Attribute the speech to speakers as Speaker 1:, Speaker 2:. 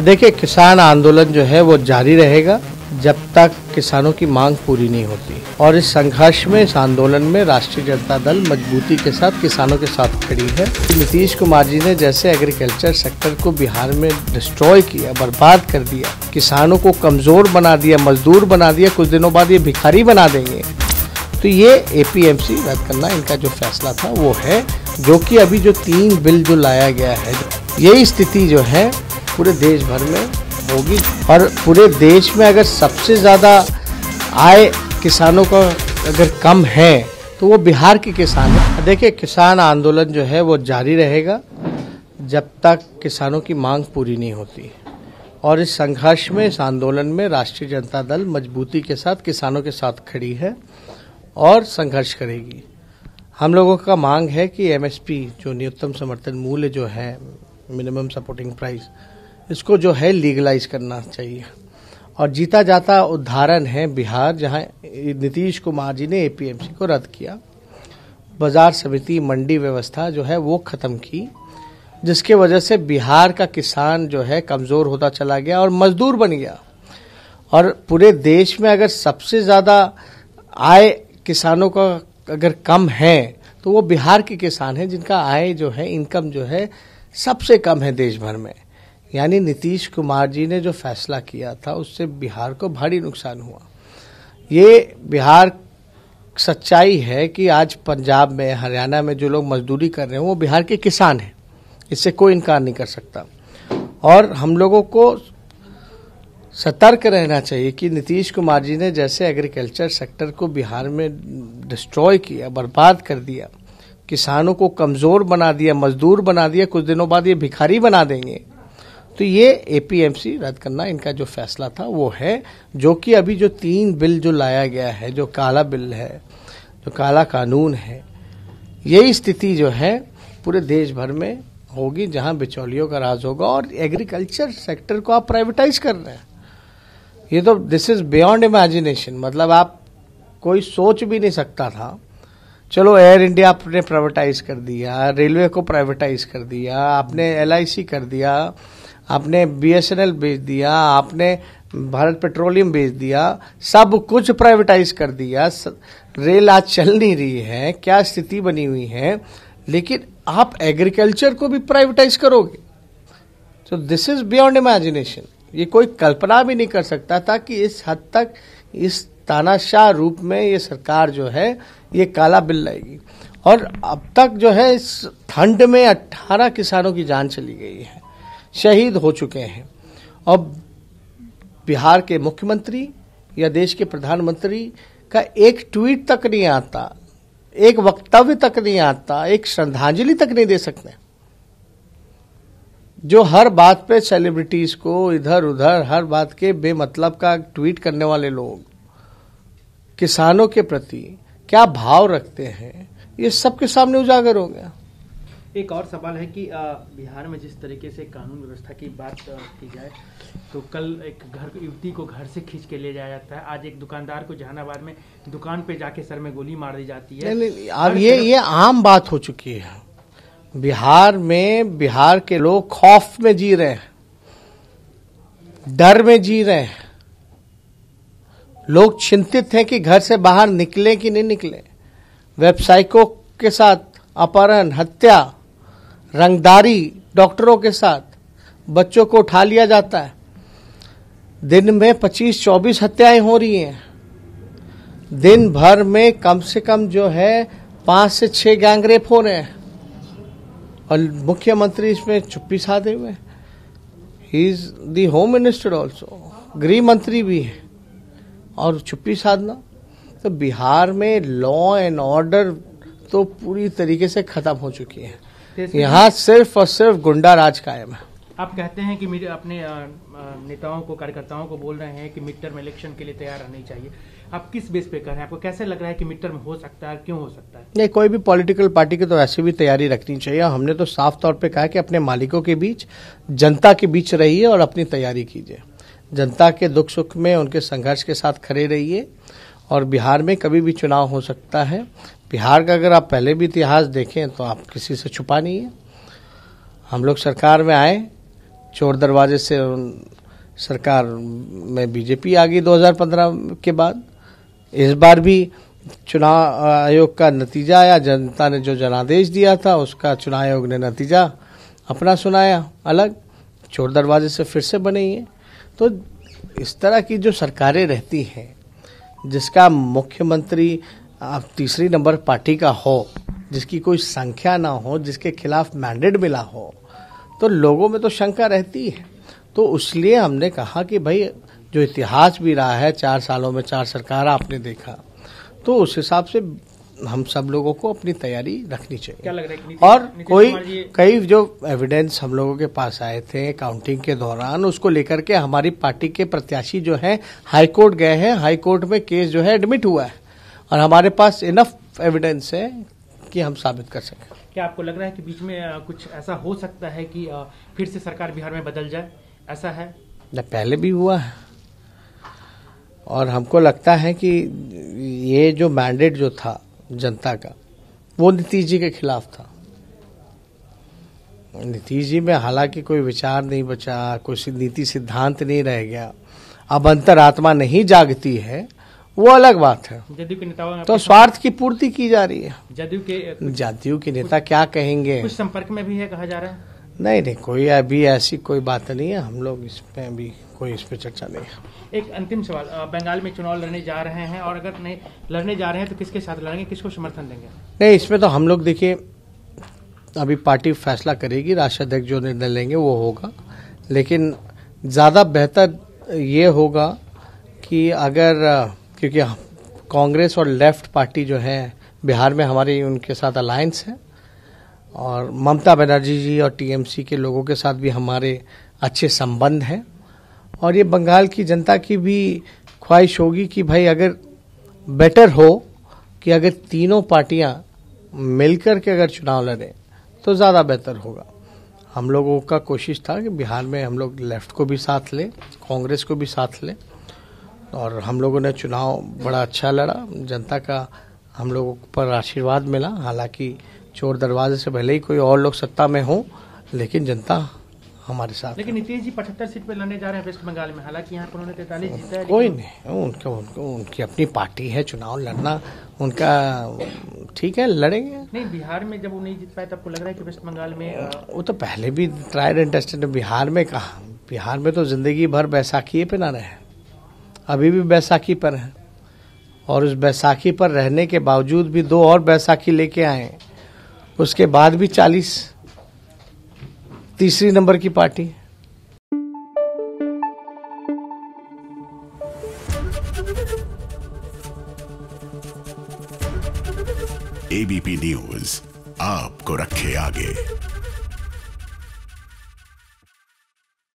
Speaker 1: देखिए, किसान आंदोलन जो है वो जारी रहेगा जब तक किसानों की मांग पूरी नहीं होती। और इस संघर्ष में, इस आंदोलन में राष्ट्रीय जनता दल मजबूती के साथ किसानों के साथ खड़ी है। नीतीश कुमार जी ने जैसे एग्रीकल्चर सेक्टर को बिहार में डिस्ट्रॉय किया, बर्बाद कर दिया, किसानों को कमज़ोर बना दिया, मजदूर बना दिया, कुछ दिनों बाद ये भिखारी बना देंगे। तो ये एपीएमसी रद्द करना, इनका जो फैसला था वो है, जो कि अभी जो तीन बिल जो लाया गया है, यही स्थिति जो है पूरे देश भर में होगी। और पूरे देश में अगर सबसे ज़्यादा आय किसानों का अगर कम है तो वो बिहार के किसान है। देखिए, किसान आंदोलन जो है, वो जारी रहेगा जब तक किसानों की मांग पूरी नहीं होती। और इस संघर्ष में, इस आंदोलन में राष्ट्रीय जनता दल मजबूती के साथ, किसानों के साथ खड़ी है और संघर्ष करेगी। हम लोगों का मांग है कि एमएसपी जो न्यूनतम समर्थन मूल्य जो है मिनिमम सपोर्टिंग प्राइस इसको जो है लीगलाइज करना चाहिए। और जीता जाता उदाहरण है बिहार, जहाँ नीतीश कुमार जी ने एपीएमसी को रद्द किया। बाज़ार समिति मंडी व्यवस्था जो है वो खत्म की, जिसके वजह से बिहार का किसान जो है कमज़ोर होता चला गया और मजदूर बन गया। और पूरे देश में अगर सबसे ज़्यादा आय किसानों का अगर कम है तो वो बिहार के किसान हैं जिनका आय जो है, इनकम जो है सबसे कम है देश भर में। यानी नीतीश कुमार जी ने जो फैसला किया था, उससे बिहार को भारी नुकसान हुआ। ये बिहार सच्चाई है कि आज पंजाब में, हरियाणा में जो लोग मजदूरी कर रहे हैं, वो बिहार के किसान हैं। इससे कोई इनकार नहीं कर सकता। और हम लोगों को सतर्क रहना चाहिए कि नीतीश कुमार जी ने जैसे एग्रीकल्चर सेक्टर को बिहार में डिस्ट्रॉय किया, बर्बाद कर दिया, किसानों को कमज़ोर बना दिया, मजदूर बना दिया, कुछ दिनों बाद ये भिखारी बना देंगे। तो ये एपीएमसी रद्द करना, इनका जो फैसला था वो है, जो कि अभी जो तीन बिल जो लाया गया है, जो काला बिल है, जो काला कानून है, यही स्थिति जो है पूरे देश भर में होगी, जहाँ बिचौलियों का राज होगा और एग्रीकल्चर सेक्टर को आप प्राइवेटाइज कर रहे हैं। ये तो दिस इज़ बियॉन्ड इमेजिनेशन मतलब आप कोई सोच भी नहीं सकता था। चलो एयर इंडिया आपने प्राइवेटाइज कर दिया, रेलवे को प्राइवेटाइज कर दिया, आपने LIC कर दिया आपने बीएसएनएल बेच दिया, आपने भारत पेट्रोलियम बेच दिया, सब कुछ प्राइवेटाइज कर दिया रेल आज चल नहीं रही है, क्या स्थिति बनी हुई है? लेकिन आप एग्रीकल्चर को भी प्राइवेटाइज करोगे। तो दिस इज़ बियॉन्ड इमेजिनेशन ये कोई कल्पना भी नहीं कर सकता था कि इस हद तक, इस तानाशाह रूप में ये सरकार जो है, ये काला बिल लाएगी। और अब तक जो है, इस ठंड में 18 किसानों की जान चली गई है। शहीद हो चुके हैं। और बिहार के मुख्यमंत्री या देश के प्रधानमंत्री का एक ट्वीट तक नहीं आता, एक वक्तव्य तक नहीं आता, एक श्रद्धांजलि तक नहीं दे सकते। जो हर बात पे सेलिब्रिटीज को इधर उधर, हर बात के बेमतलब का ट्वीट करने वाले लोग, किसानों के प्रति क्या भाव रखते हैं, ये सबके सामने उजागर हो गया।
Speaker 2: एक और सवाल है कि बिहार में जिस तरीके से कानून व्यवस्था की बात की जाए तो कल एक घर युवती को घर से खींच के ले जाया जाता है। आज एक दुकानदार को जहानाबाद में दुकान पे जाके सर में गोली मार दी जाती है।
Speaker 1: नहीं, नहीं, अब ये ये आम बात हो चुकी है। बिहार में बिहार के लोग खौफ में जी रहे हैं डर में जी रहे हैं। लोग चिंतित हैं कि घर से बाहर निकले कि नहीं निकले। वेबसाइटों के साथ अपहरण हत्या रंगदारी डॉक्टरों के साथ बच्चों को उठा लिया जाता है। दिन में 25-24 हत्याएँ हो रही हैं। दिन भर में कम से कम जो है पाँच से छह गैंगरेप हो रहे हैं। और मुख्यमंत्री इसमें चुप्पी साधे हुए ही। Is the home minister also गृह मंत्री भी है। और चुप्पी साधना। तो बिहार में लॉ एंड ऑर्डर तो पूरी तरीके से खत्म हो चुकी है। यहाँ सिर्फ़ और सिर्फ़ गुंडा राज कायम है।
Speaker 2: आप कहते हैं कि मेरे अपने नेताओं को कार्यकर्ताओं को बोल रहे हैं कि मिड टर्म इलेक्शन के लिए तैयार रहनी चाहिए। आप किस बेस पे कर रहे हैं? आपको कैसे लग रहा है कि मिड टर्म हो सकता है क्यों हो सकता है?
Speaker 1: नहीं कोई भी पॉलिटिकल पार्टी की तो ऐसी भी तैयारी रखनी चाहिए। हमने तो साफ़ तौर पे कहा कि अपने मालिकों के बीच जनता के बीच रहिए और अपनी तैयारी कीजिए। जनता के दुख सुख में उनके संघर्ष के साथ खड़े रहिए और बिहार में कभी भी चुनाव हो सकता है। बिहार का अगर आप पहले भी इतिहास देखें तो आप किसी से छुपा नहीं है। हम लोग सरकार में आए, चोर दरवाजे से सरकार में बीजेपी आ गई 2015 के बाद। इस बार भी चुनाव आयोग का नतीजा आया, जनता ने जो जनादेश दिया था, उसका चुनाव आयोग ने नतीजा अपना सुनाया अलग। चोर दरवाजे से फिर से बने ही है तो इस तरह की जो सरकारें रहती हैं, जिसका मुख्यमंत्री आप तीसरी नंबर पार्टी का हो जिसकी कोई संख्या ना हो जिसके खिलाफ मैंडेट मिला हो तो लोगों में तो शंका रहती है। तो इसलिए हमने कहा कि भाई जो इतिहास भी रहा है चार सालों में चार सरकार आपने देखा तो उस हिसाब से हम सब लोगों को अपनी तैयारी रखनी चाहिए।
Speaker 2: क्या लग रहा है
Speaker 1: और कोई कई जो एविडेंस हम लोगों के पास आए थे काउंटिंग के दौरान उसको लेकर के हमारी पार्टी के प्रत्याशी जो है हाईकोर्ट गए हैं। हाईकोर्ट में केस जो है एडमिट हुआ है। और हमारे पास इनफ एविडेंस है कि हम साबित कर सकें।
Speaker 2: क्या आपको लग रहा है कि बीच में कुछ ऐसा हो सकता है कि फिर से सरकार बिहार में बदल जाए? ऐसा है?
Speaker 1: न पहले भी हुआ है। और हमको लगता है कि ये जो मैंडेट जो था जनता का वो नीतीश जी के खिलाफ था। नीतीश जी में हालाँकि कोई विचार नहीं बचा कोई नीति सिद्धांत नहीं रह गया। अब अंतरात्मा नहीं जागती है वो अलग बात है।
Speaker 2: जदयू के नेताओं ने
Speaker 1: तो स्वार्थ की पूर्ति की जा रही है।
Speaker 2: जदयू के
Speaker 1: जातियों के नेता क्या कहेंगे?
Speaker 2: कुछ संपर्क में भी है कहा जा रहा है?
Speaker 1: नहीं नहीं कोई अभी ऐसी कोई बात नहीं है। हम लोग इसमें अभी कोई इस पे चर्चा नहीं है।
Speaker 2: एक अंतिम सवाल बंगाल में चुनाव लड़ने जा रहे हैं और अगर नहीं लड़ने जा रहे हैं तो किसके साथ लड़ेंगे? किसको समर्थन देंगे?
Speaker 1: नहीं इसमें तो हम लोग देखिए अभी पार्टी फैसला करेगी राष्ट्रीय अध्यक्ष जो निर्णय लेंगे वो होगा। लेकिन ज़्यादा बेहतर ये होगा कि अगर क्योंकि कांग्रेस और लेफ़्ट पार्टी जो है, बिहार में हमारी उनके साथ अलायंस है। और ममता बनर्जी जी और टीएमसी के लोगों के साथ भी हमारे अच्छे संबंध हैं। और ये बंगाल की जनता की भी ख्वाहिश होगी कि भाई अगर बेटर हो, कि अगर तीनों पार्टियाँ मिलकर के अगर चुनाव लड़ें तो ज़्यादा बेहतर होगा। हम लोगों का कोशिश था कि बिहार में हम लोग लेफ़्ट को भी साथ लें, कांग्रेस को भी साथ लें। और हम लोगों ने चुनाव बड़ा अच्छा लड़ा। जनता का हम लोगों पर आशीर्वाद मिला। हालाँकि चोर दरवाजे से भले ही कोई और लोग सत्ता में हो लेकिन जनता हमारे साथ
Speaker 2: लेकिन नीतीश जी पचहत्तर सीट पर लड़ने जा रहे हैं वेस्ट बंगाल में। हालाँकि यहाँ पर उन्होंने तैतालीस जीता है
Speaker 1: कोई नहीं उनका उनको उनकी अपनी पार्टी है चुनाव लड़ना उनका ठीक है लड़ेंगे।
Speaker 2: नहीं बिहार में जब वो नहीं जीत पाए तब आपको लग रहा है कि वेस्ट बंगाल में
Speaker 1: वो तो पहले भी ट्राइड एंड टेस्टेड बिहार में कहा। बिहार में तो ज़िंदगी भर बैसाखी पे ना रहे। अभी भी बैसाखी पर है। और उस बैसाखी पर रहने के बावजूद भी दो और बैसाखी लेके आए उसके बाद भी चालीस। तीसरी नंबर की पार्टी।
Speaker 3: एबीपी न्यूज़, आपको रखे आगे।